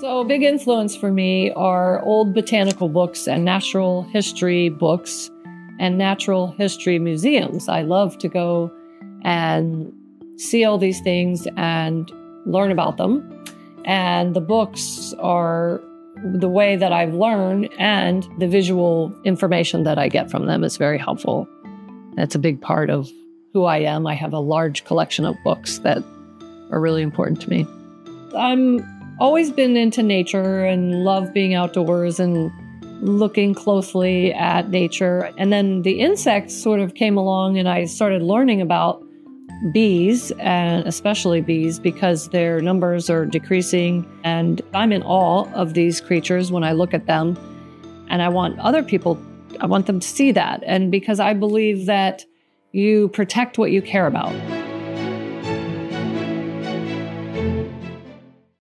So, big influence for me are old botanical books and natural history books and natural history museums. I love to go and see all these things and learn about them. And the books are the way that I've learned, and the visual information that I get from them is very helpful. That's a big part of who I am. I have a large collection of books that are really important to me. I'm always been into nature and love being outdoors and looking closely at nature. And then the insects sort of came along and I started learning about bees and especially bees because their numbers are decreasing and I'm in awe of these creatures when I look at them and I want other people I want them to see that and because I believe that you protect what you care about.